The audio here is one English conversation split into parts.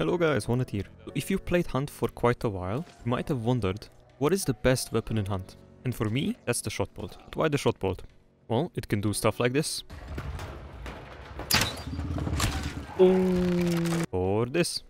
Hello guys, Hornet here. If you played Hunt for quite a while, you might have wondered, what is the best weapon in Hunt? And for me, that's the shot bolt. But why the shot bolt? Well, it can do stuff like this. Or this.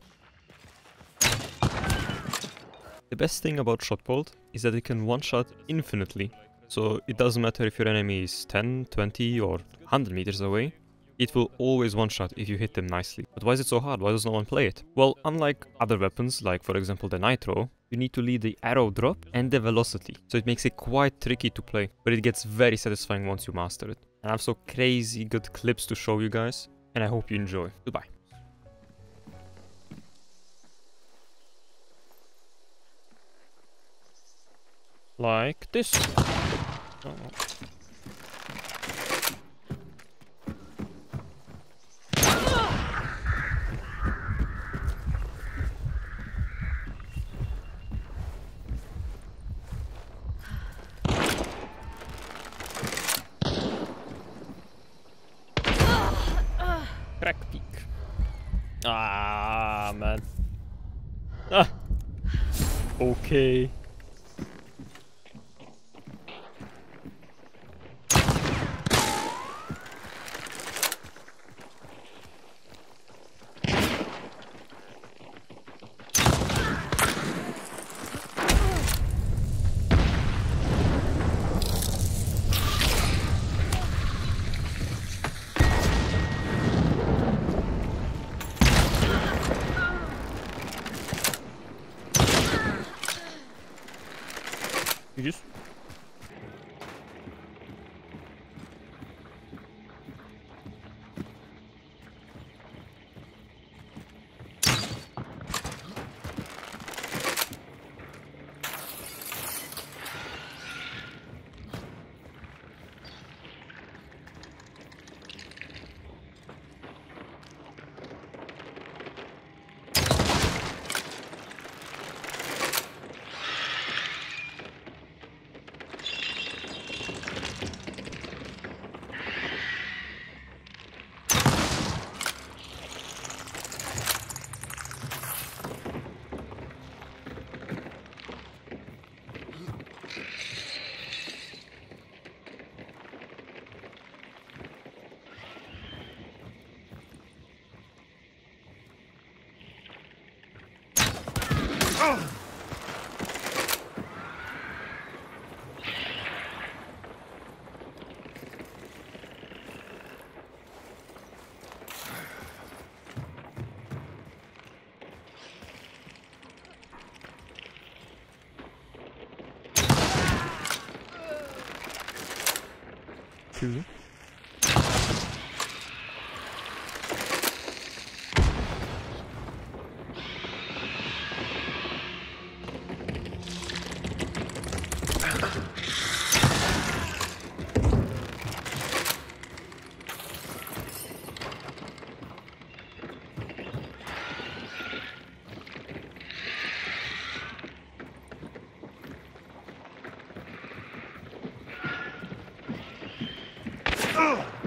The best thing about shot bolt is that it can one-shot infinitely. So it doesn't matter if your enemy is 10, 20 or 100 meters away, it will always one-shot if you hit them nicely. But why is it so hard? Why does no one play it? Well, unlike other weapons, like for example the Nitro, you need to lead the arrow drop and the velocity. So it makes it quite tricky to play, but it gets very satisfying once you master it. And I have so crazy good clips to show you guys, and I hope you enjoy. Goodbye. Like this. Oh. Okay. You just Ugh.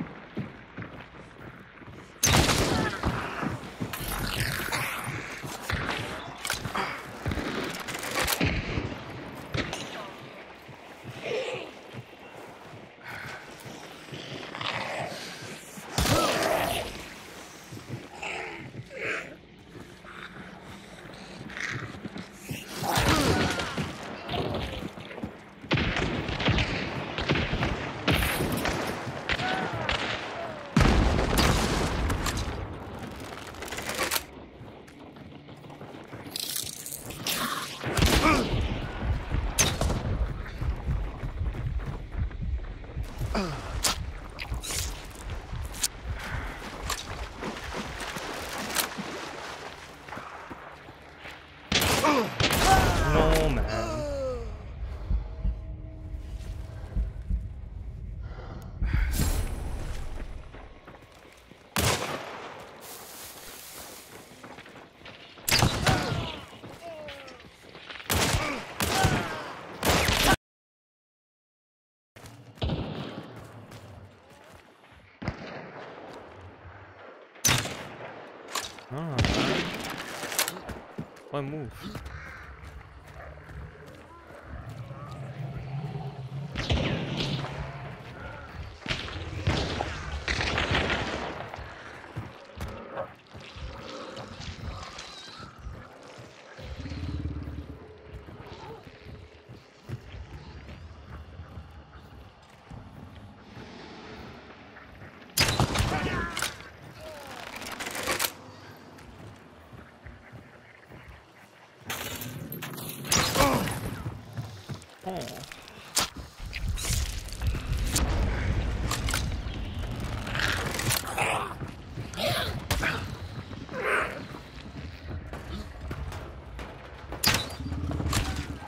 Why move?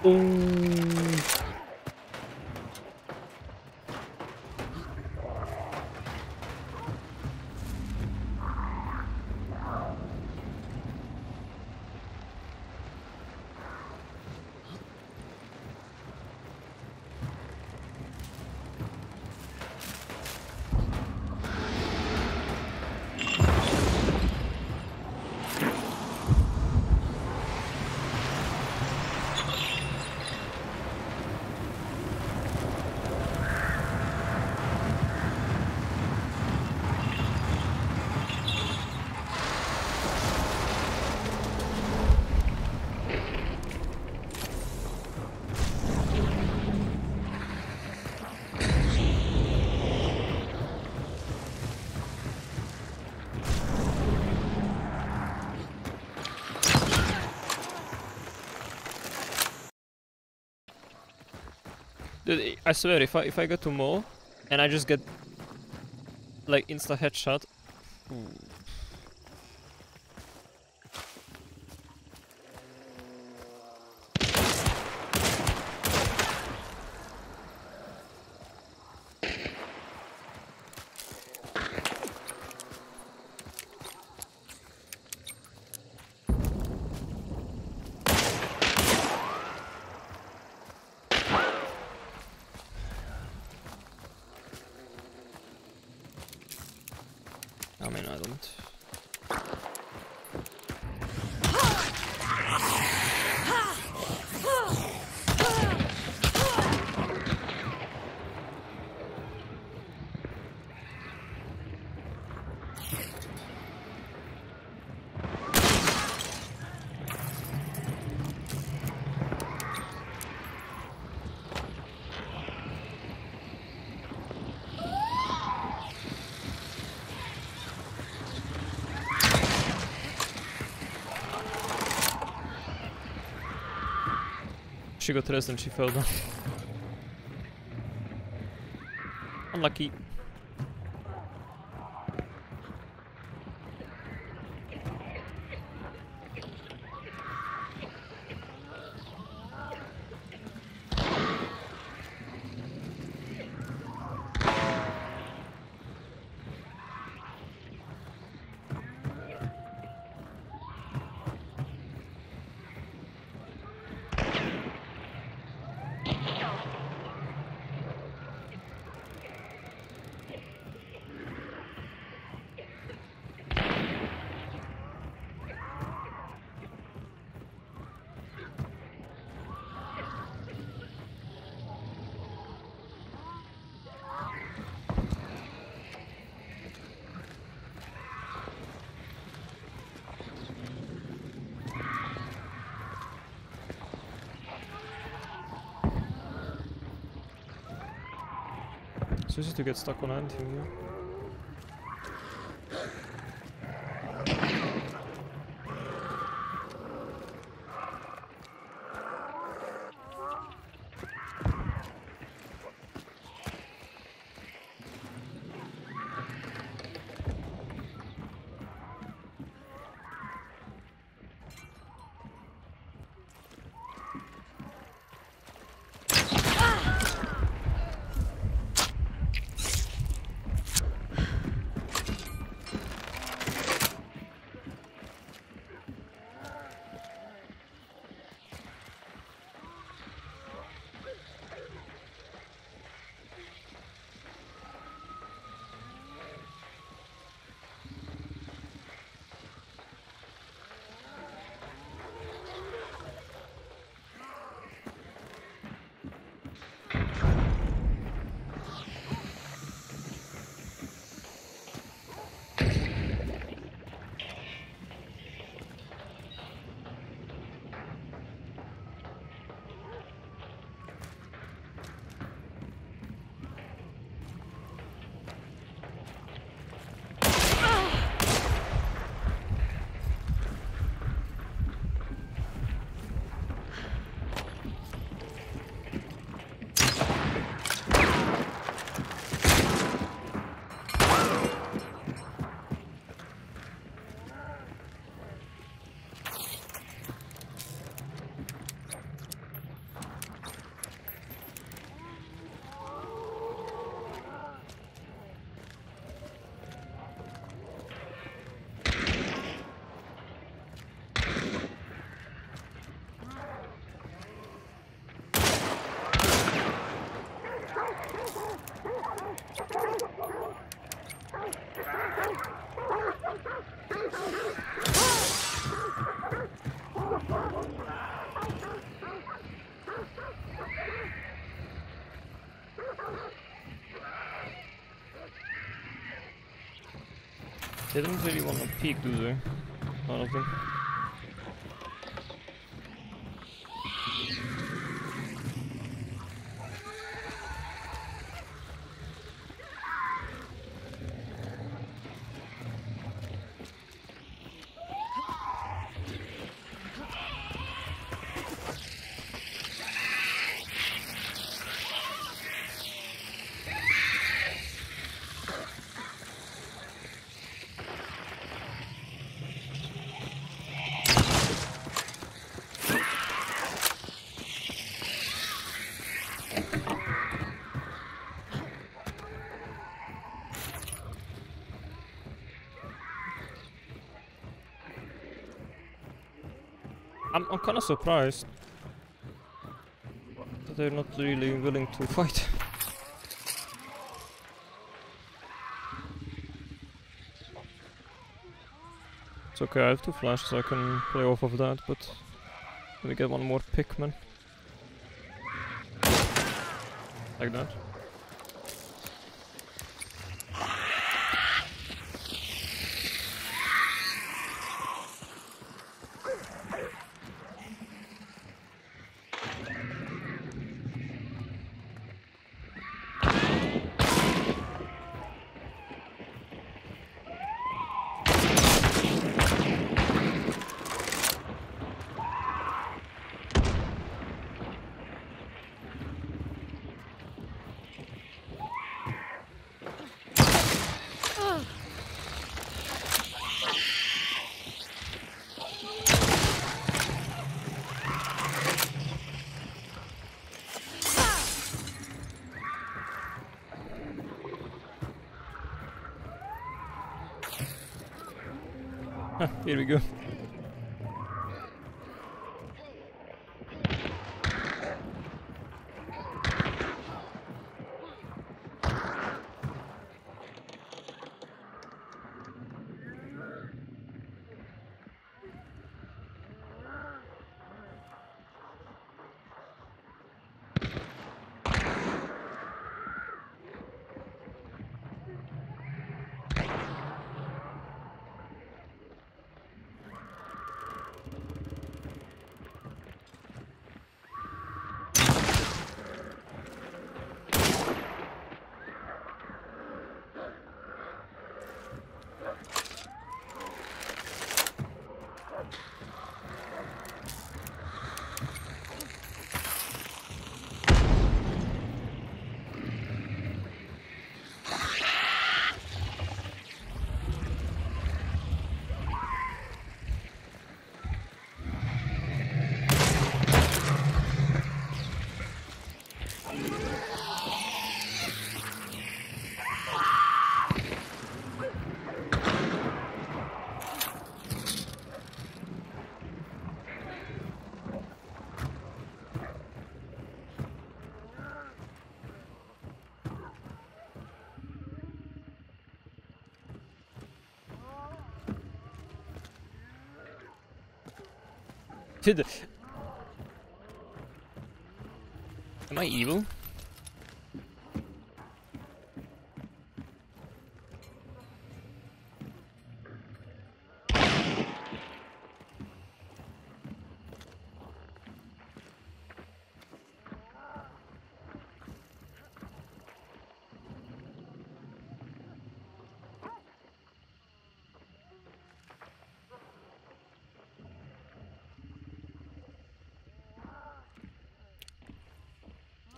Oh. Dude, I swear, if I if I go to Mo and I just get like insta headshot. Ooh. I She got and she fell down. Unlucky. So easy to get stuck on anything here. They didn't really want to peek, do they? None of them. I'm, I'm kind of surprised that they're not really willing to fight. It's okay, I have two flashes, I can play off of that, but let me get one more Pikmin. Like that. Here we go. Dude. Am I evil?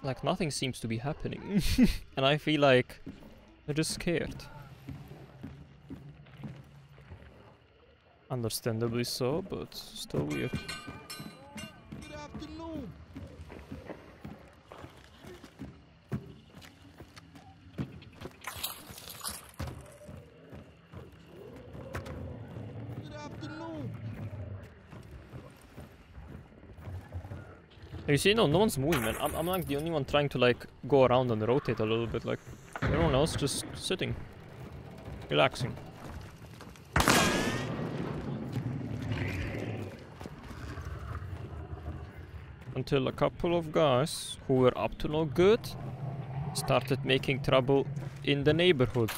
Like nothing seems to be happening. and I feel like they're just scared. Understandably so, but still weird. Good afternoon. Good afternoon. You see, no, no one's moving, man. I'm, I'm like the only one trying to like go around and rotate a little bit. Like everyone else just sitting. Relaxing. Until a couple of guys who were up to no good started making trouble in the neighborhood.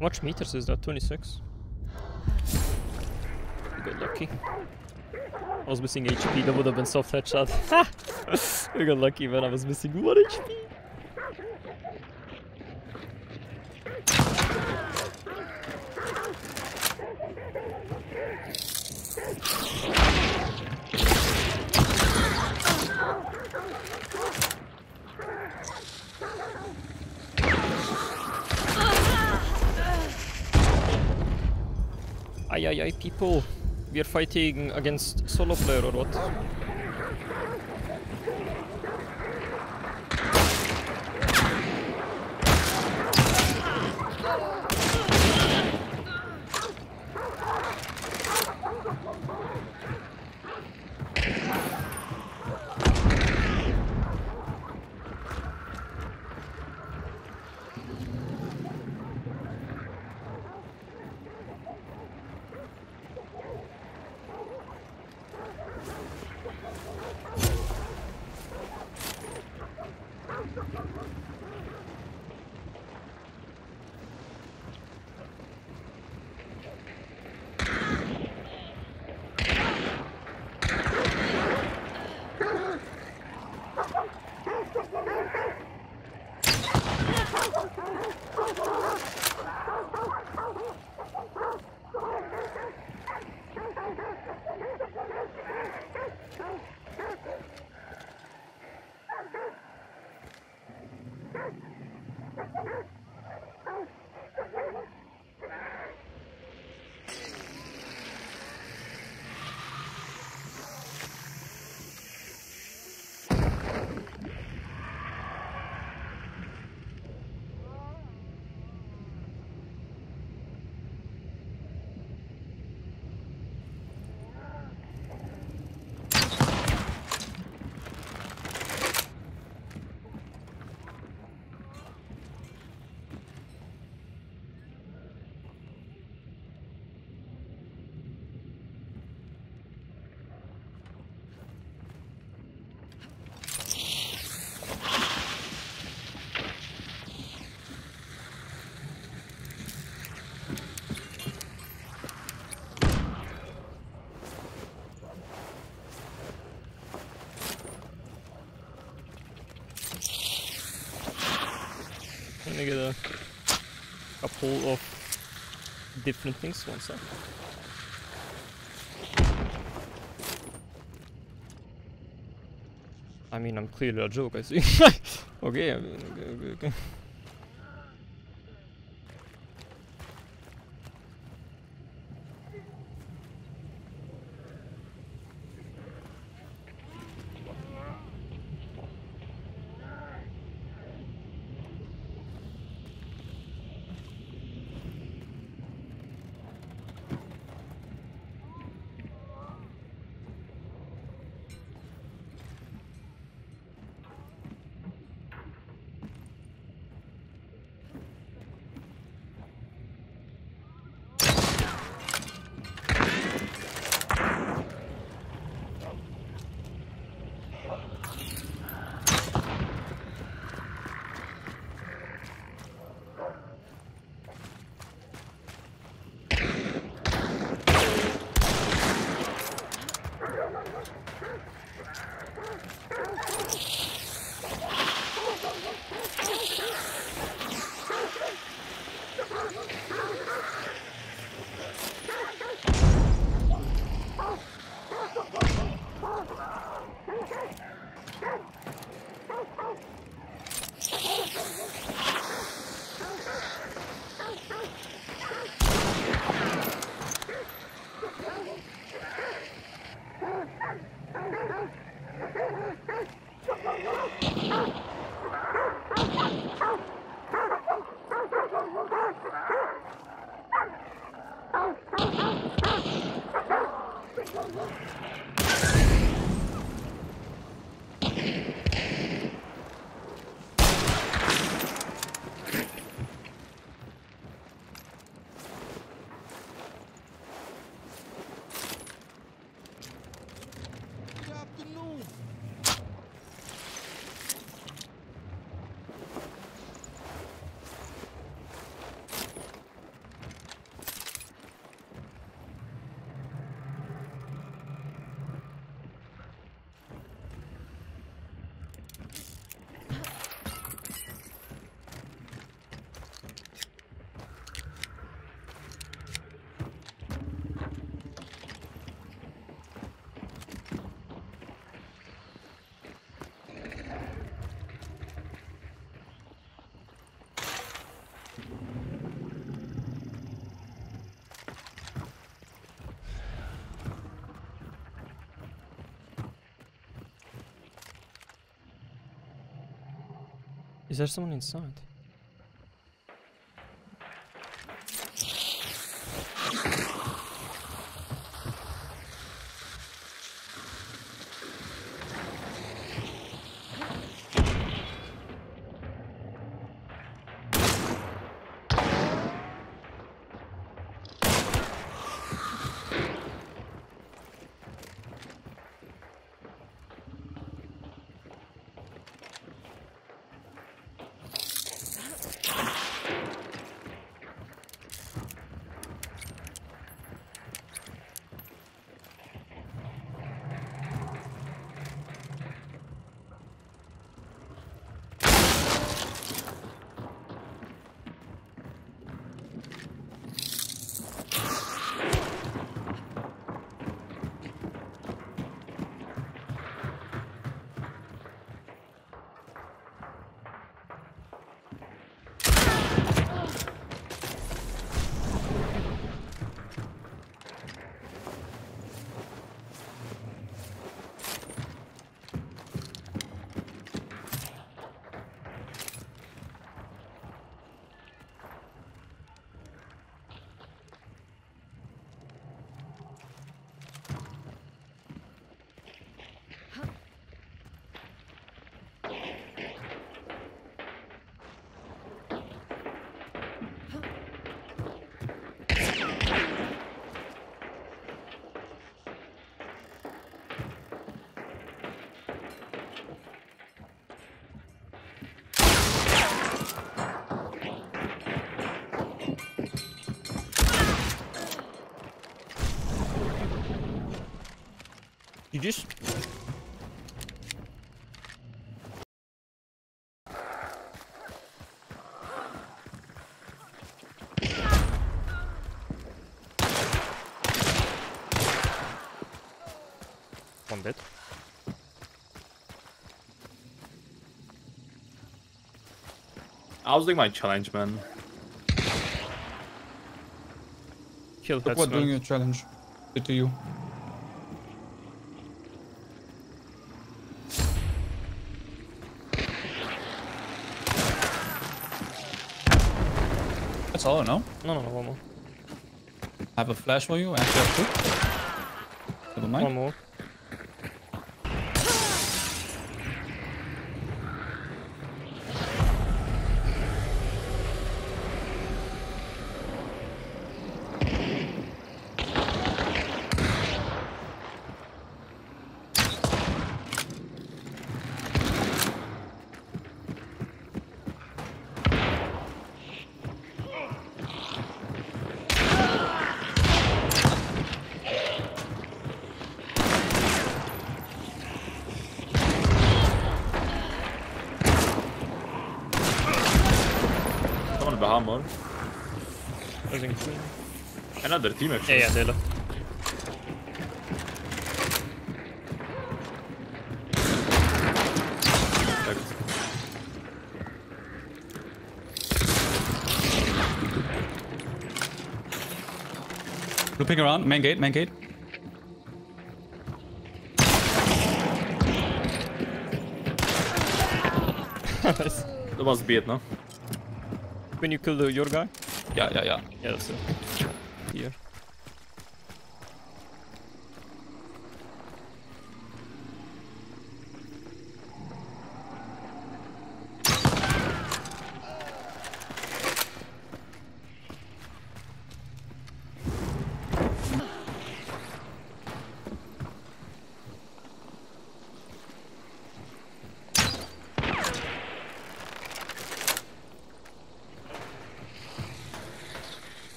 Much meters is that? 26? You got lucky. I was missing HP, that would have been soft headshot. Ha! We got lucky when I was missing 1 HP. Ay ay ay people. We are fighting against solo player or what? Get uh, a couple of different things. One sec. I mean, I'm clearly a joke, I see. okay, okay, okay, okay. Oh, Is there someone inside? You just one dead. I was doing my challenge, man. Kill Look what doing headsman. a challenge did to you. That's all, no? No, no, no, one more. I have a flash for you. Actually, have two. Never mind. One more. Someone behind more. Losing two. Another team Yeah, actually. yeah, they left. Looping around. Main gate, main gate. That must be it, no? when you kill the, your guy? Yeah, yeah, yeah. Yeah, that's it. Here.